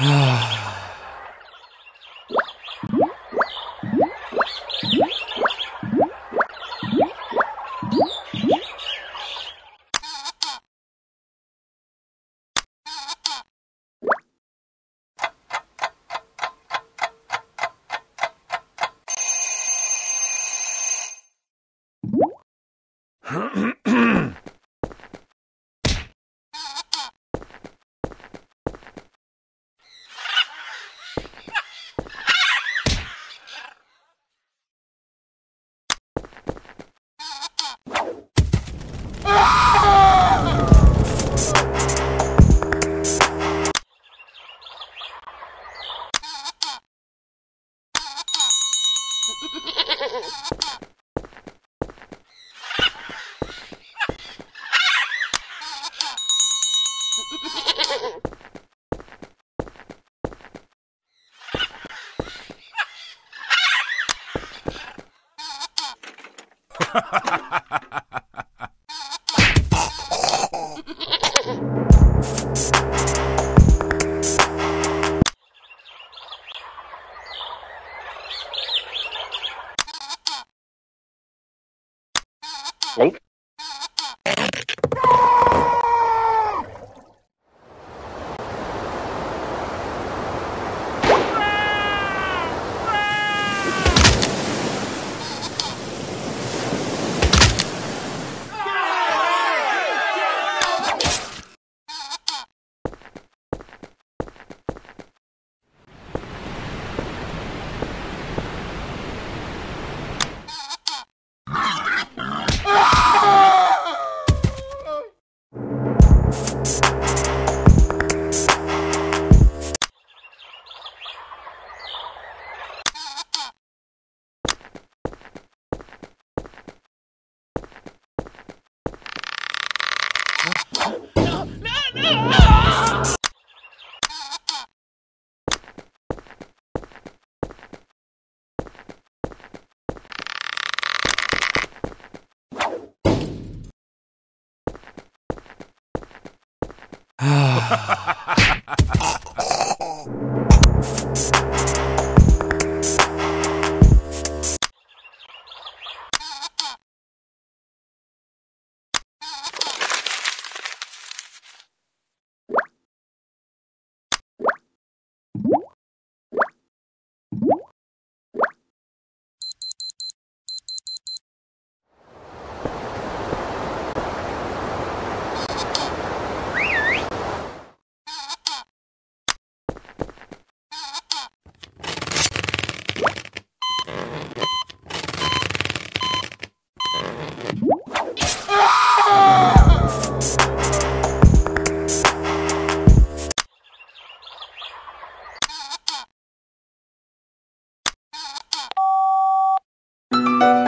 Mm-hmm. Link. No! Ah. Música